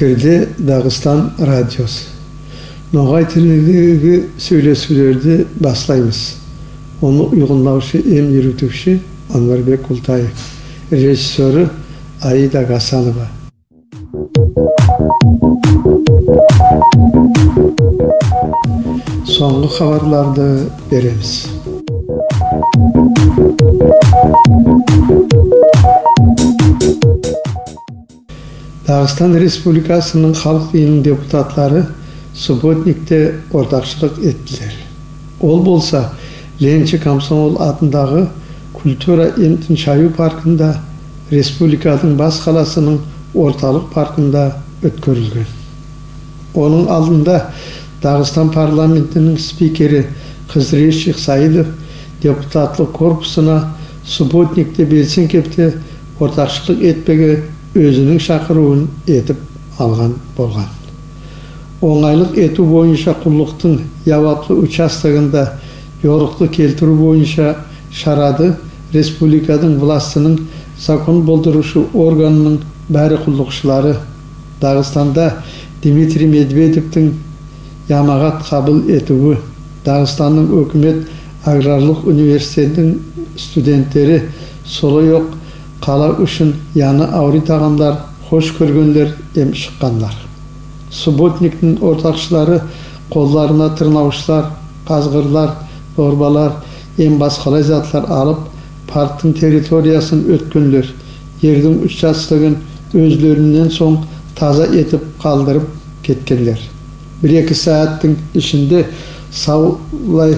эфирде дагыстан радиосы ноғай тіліндегі сөйлесулерді бастаймыз оны ұйғындаушы ем үйретуші анварбек ұлтаев режиссері аида гасанова соңғы хабарларды береміз дағыстан республикасының халық үйінің депутаттары субботникте ортақшылық еттілер ол болса ленинші комсомол атындағы культура шаю паркында республиканың бас қаласының орталық паркында өткөрілген оның алдында дағыстан парламентінің спикері қызри шихсаидов депутатлық корпусына субботникте белсенкепте ортақшылық етпеге өзінің шақыруын етіп алған болған. Оңайлық ету бойынша құллықтың яваплы участогында yoruklu келтіру бойынша шарады республиканың властының закон болдырушы органының бәрі құлдықшылары. Дағыстанда дмитрий медведевтің ямағат қабыл етуі дағыстанның өкімет аграрлық университетінің студенттері солай ақ қала үшін яны аури тағамдар хош көргендер ем шыққандар. Субботниктің ортақшылары қолдарына тырнауыштар қазғырлар дорбалар ем басқалай затлар алып парктың территориясын өткендер ердің участогын өздерінен соң таза етіп қалдырып кеткендер. Бір екі сағаттың ішінде саулай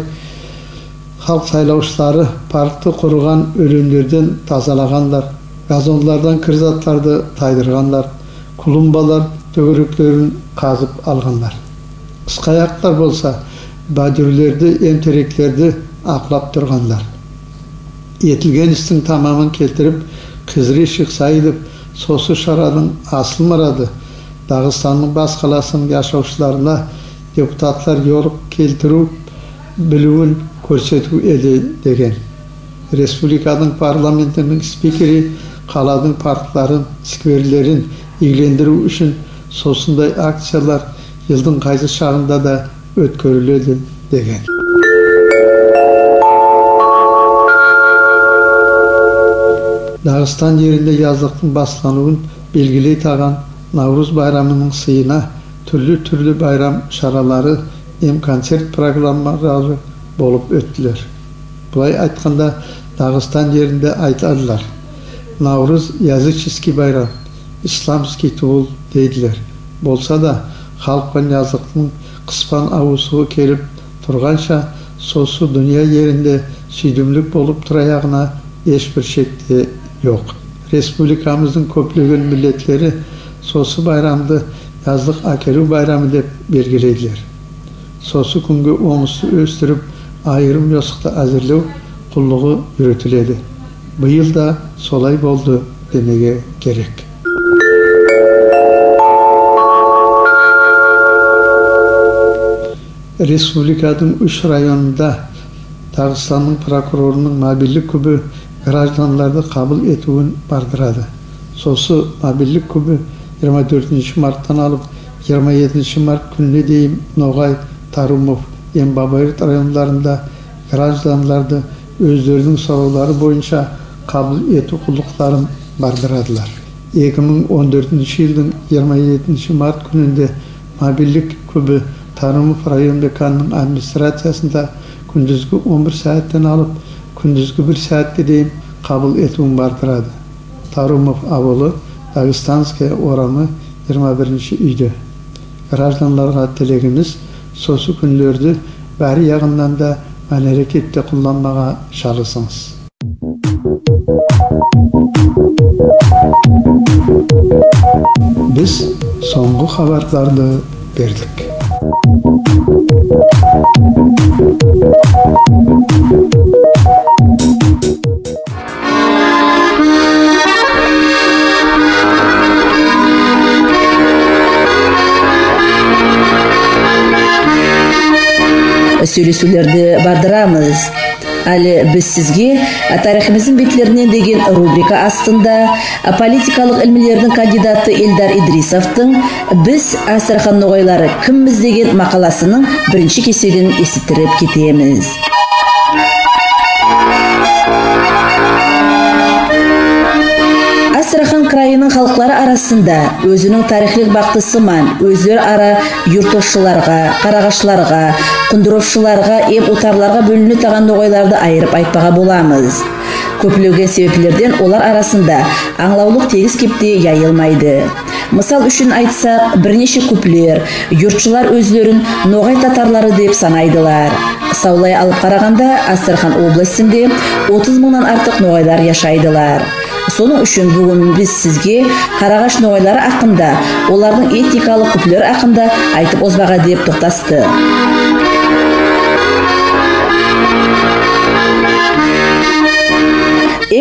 халық сайлаушылары паркты құрған өлеңдерден тазалағандар газондардан кір заттарды тайдырғандар клумбалар төгіректерін қазып алғандар қысқаяқтар болса бадюрлерді емтеректерді ақлап тұрғандар етілген істің тамамын келтіріп қызри шықсайдып сосы шараның асыл мұрады дағыстанның бас қаласының жашаушыларына депутаттар йорық келтіру білуін көрсету еді деген республиканың парламентінің спикері қаланың парктарын скверлерін игілендіру үшін сосындай акциялар жылдың қайсы шағында да өткөрүлөдү деген дағыстан жерінде жаздықтың басталуын белгілей таған наурыз байрамының сыйына түрлі түрлі байрам шаралары ем концерт программалары болып өттілер. Былай айтқанда дағыстан жерінде айтадылар наурыз языческий байрам исламский туыл дейділер болса да халық пен жазықтың қыспан ауысуы келіп тұрғанша сосы дүния жерінде сүйдімлік болып тұраяғына ешбір шекте жоқ. Республикамыздың көптеген миллетлері сосы байрамды жаздық әкелу байрамы деп белгілейділер. Сосы күнге оңысты өстіріп айырым жосықты әзірлеу құллығы үйретіледі. Биыл да солай болды демеге керек. Республиканың үш районында дағыстанның прокурорының мобильдік күбі гражданларды қабыл етуін бардырады. Сосы мобильдік күбі 24 марттан алып 27 март күніне дейін ноғай тарумов ембабайыр райондарында гражданларды өздерінің сұраулары бойынша қабыл ету құлдықтарын бардырадылар 2014 жылдың 27 март күнінде мобильдік күбі тарымов район деканының администрациясында күндізгі 11 сағаттан алып күндізгі 1 сағатқа дейін қабыл етуін бардырады тарумов ауылы дагестанская орамы 21 үйде гражданларға тілегіміз сосы күндерді бәрі жағынан да әрекетте қолданмаға шалысыңыз біз соңғы хабарларды бердік сөйлесулерді бардырамыз. Әлі біз сізге тарихымыздың бетлерінен деген рубрика астында политикалық ілмілердің кандидаты Эльдар Идрисовтың біз Асырхан ноғайлары кімміз деген мақаласының бірінші кесегін есіттіріп кетеміз. Астрахан крайының халықлары арасында өзінің тарихлық бақты сыман өзлер ара юртовшыларға, қарағашыларға, құндыровшыларға, ем утарларға бөліні таған ноғайларды айырып айтпаға боламыз. Көпілеген себеплерден олар арасында аңлаулық тегіз кепте яйылмайды. Мысал үшін айтсақ, бірнеше көплер, юртшылар өзлерін ноғай татарлары деп санайдылар. Саулай алып қарағанда Астрахан областында 30 мыңнан артық ноғайлар яшайдылар соның үшін бүгін біз сізге қарағаш ноғайлары ақында олардың этникалық күплері ақында айтып озбаға деп тоқтасты.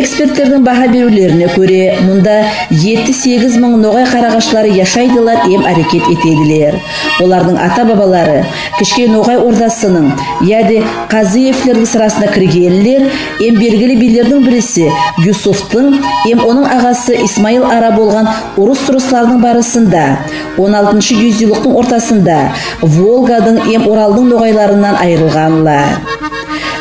Эксперттердің баға берулеріне көре мұнда 7-8 мың ноғай қарағашлары яшайдылар ем әрекет етеділер. Олардың ата бабалары кішке ноғай ордасының яде қазиевлердің сырасына кіргенлер ем белгілі билердің бірісі юсуфтың ем оның ағасы исмаил ара болған ұрыс тұрыстардың барысында 16 жүзділіктің ортасында волгадың ем оралдың ноғайларынан айырылғанлар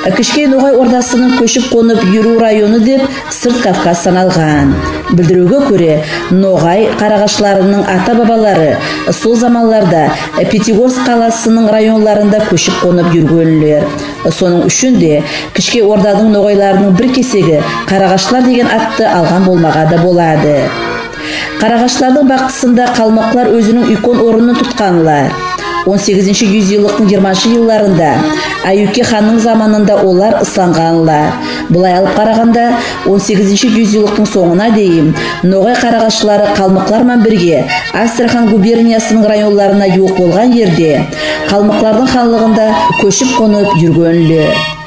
кішкей ноғай ордасының көшіп қонып жүру районы деп сырт кавказ саналған. Білдіруге көре ноғай қарағашыларының ата бабалары сол заманларда пятигорск қаласының районларында көшіп қонып жүргенлер. Соның үшін де кішке ордадың ноғайларының бір кесегі қарағашылар деген атты алған болмаға да болады. Қарағашылардың бақытысында қалмақлар өзінің үлкен орнын тұтқанлар 18 жүзділіктің 20 жылларында аюке ханның заманында олар ысыланғанлар былай алып қарағанда 18 жүзділіктің соңына дейін ноғай қарағашылары қалмықлармен бірге астрахан губерниясының районларына юық болған жерде қалмықлардың ханлығында көшіп қонып жүргенлер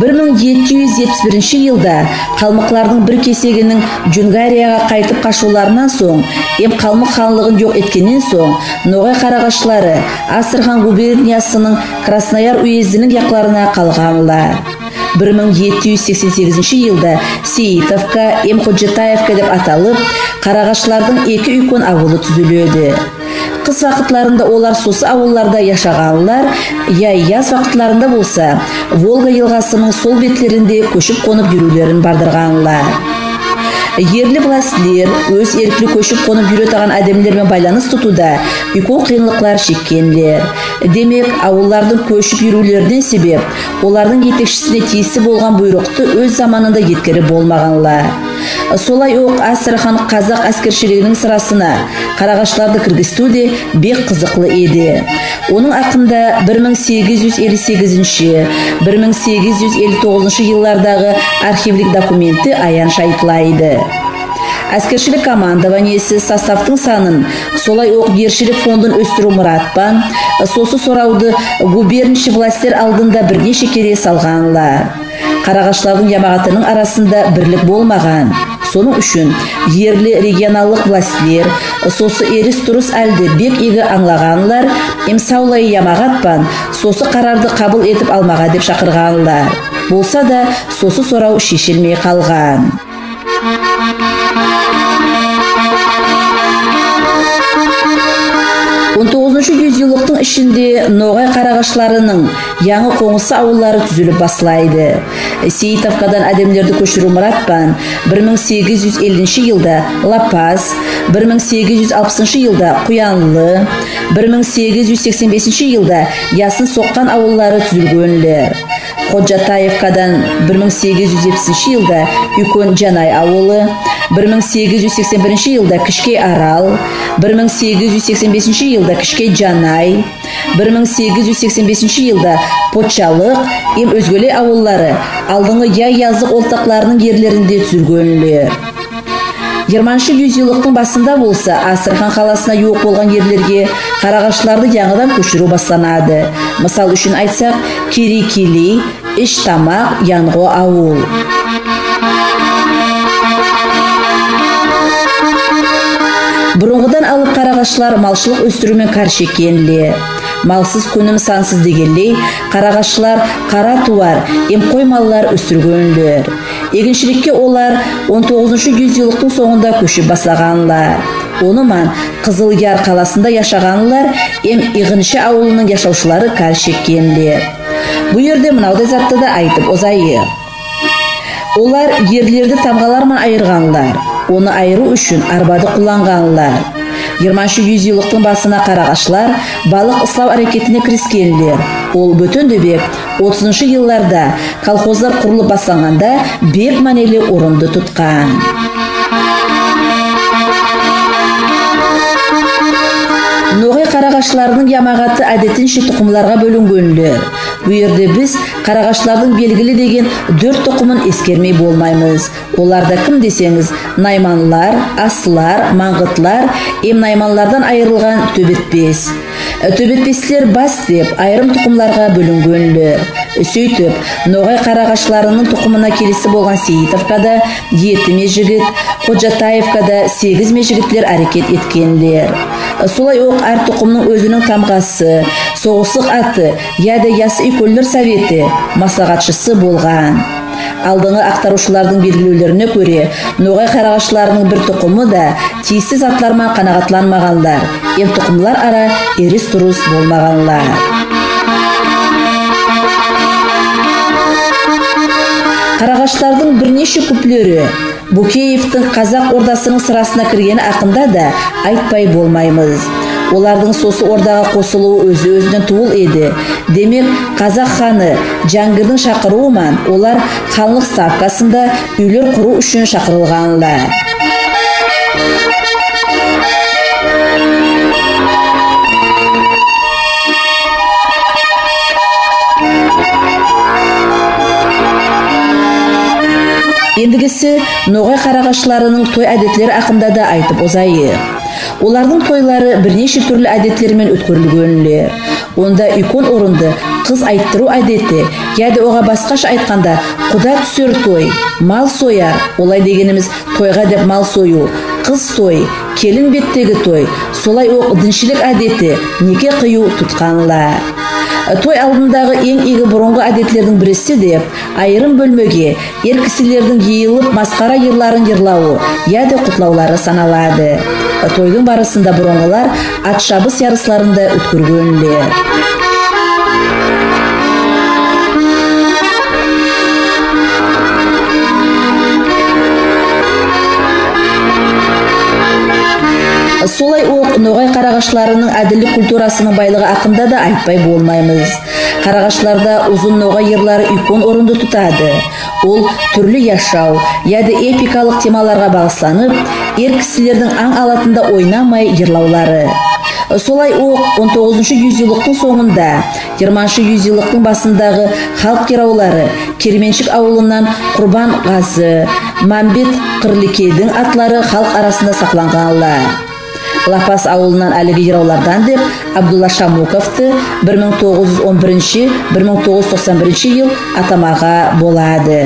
1771 жылда қалмықлардың бір кесегінің Джунгарияға қайтып қашуларынан соң ем қалмық ханлығын жоқ еткеннен соң ноғай қарағашылары Асырхан губерниясының Краснояр уездінің яқларына қалғанлар 1788 жылда Сейітовка, Емходжетаевка деп аталып, қарағашылардың екі үйкөн ауылы түзіледі. Қыс вақытларында олар сосы ауылларда яшағанлар я яз вақытларында болса волга елғасының сол беттерінде көшіп қонып жүрулерін бардырғанлар. Ерлі властілер өз еркілі көшіп қонып жүретаған адамдармен байланыс тұтуда үлкен қиынлықлар шеккенлер. Демек ауылдардың көшіп жүрулерінен себеп олардың жетекшісіне тиісті болған бұйрықты өз заманында еткері болмағанлар. Солай оқ астрахань қазақ әскершілігінің сырасына. Қарағашларды кіргізту де бек қызықлы еді. Оның ақында 1858 1859 жылдардағы архивлік документі аян шайтылайды әскершілік командованиесі составтың санын солай оқ ершілік фондын өстіру мұратпан сосы сорауды губернші властер алдында бірнеше кере салғанлар қарағашлардың ямағатының арасында бірлік болмаған. Соның үшін ерлі регионалдық властилер сосы еріс тұрыс әлді бек игі аңлағанлар имсаулай ямағатпан сосы қарарды қабыл етіп алмаға деп шақырғанлар. Болса да сосы сорау шешілмей қалған. 19 жүзділіктің ішінде ноғай қарағашларының яңы қоңысы ауылдары түзіліп басылайды сейітовкадан әдемдерді көшіру мұратпан 1850 жылда лапаз 1860 жылда құянлы 1885 жылда ясын соққан ауылдары түзілгенлер ходжатаевкадан 1870 жылда үлкен жанай ауылы 1881 жылда кішке арал 1885 жылда кішке жанай 1885 жылда почалық ем өзгеле ауыллары алдыңғы я язық олтақларының ерлерінде түзілгенлер 20 жүзділіктің басында болса Асырхан қаласына юық болған ерлерге қарағашыларды яңыдан көшіру бастанады мысал үшін айтсақ керекели іш тамақ янғо ауыл. Алып қарағашылар малшылық өсірумен қаршы екенле малсыз күнім сансыз қарағашшылар қара туар эм қой маллар өстүргөнлөр эгинчиликке олар 19 жүздүүлүктүн соңунда көчүп баштаганлар онуман кызыл яр каласында жашаганлар эм игинчи ауылының жашаушылары кар чеккенлер бул жерде мынаудай затты да айтып озайык олар ерлерді тамғалармен айырғанлар. Оны айыру үшін арбады кулланганлар жыйырманчы жүз басына карагачлар балық ыслау аракетине киришкенлер ол бөтөндөбек отузунчу жылдарда колхоздар курулуп башталганда бек маанилүү орунду туткан ноғай қарағашыларының ямағаты әдетінше тұқымларға бөлінгөнлер бұл жерде біз қарағашлардың белгілі деген төрт тұқымын ескермей болмаймыз оларда кім десеңіз найманлар асылар маңғытлар ем найманлардан айырылған төбетпес төбетпестілер бас деп айрым тұқымларға бөлінгөнлер сөйтіп ноғай қарағашларының тұқымына келесі болған сейітовкада жеті межігіт қожатаевкада сегіз межігітлер әрекет еткенлер солай оқ әр тұқымның өзінің тамғасы соғысық аты яда ясы үйкөллөр советі маслихатшысы болған. Алдыңғы ақтарушылардың белгілеулеріне көре ноғай қарағашыларының бір тұқымы да тиісті затлармен қанағатланмағандар ем тұқымлар ара еріс тұрыс болмағанлар. Қарағаштардың бірнеше күплері букеевтің қазақ ордасының сырасына кіргені ақында да айтпай болмаймыз. Олардың сосы ордаға қосылуы өзі өзінен туыл еді. Демек қазақ ханы жаңгірдің шақыруымен олар ханлық ставкасында үйлер құру үшін шақырылғанлар. Ендігісі ноғай қарағашыларының той әдетлері ақында да айтып озайық олардың тойлары бірнеше түрлі әдеттермен өткөрүлгөнлөр онда үлкен орынды қыз айттыру әдеті яды оға басқаша айтқанда құда түсер той мал сояр олай дегеніміз тойға деп мал сою қыз той келін беттегі той солай оқ діншілік әдеті неке қию тұтқанлар той алдындағы ең игі бұрынғы әдетлердің бірісі деп айырым бөлмеге ер кісілердің жиылып масқара йырларын йырлауы яды құтлаулары саналады. Тойдың барысында бұрынғылар атшабыс ярысларында өткөргөнлер солай оқ ноғай қарағашларының әділдік культурасының байлығы ақында да айтпай болмаймыз. Қарағашларда ұзын ноғай ерлары үлкен орынды тұтады. Ол түрлі яшау яды эпикалық темаларға бағысланып ер кісілердің аң алатында ойнамай ерлаулары. Солай оқ 19 жүзілдіктің соңында 20 жүзілдіктің басындағы халық кераулары керменшік ауылынан құрбан ғазы мамбет қырликейдің атлары халық арасында сақланғанлар лапас ауылынан әлігі жыраулардан деп абдулла шамуковты 1911-1991 ел атамаға болады.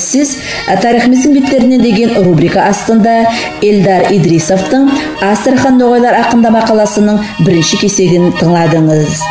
Сіз тарихымыздың беттеріне деген рубрика астында элдар идрисовтың астрхан ноғайлар ақында мақаласының бірінші кесегін тыңладыңыз.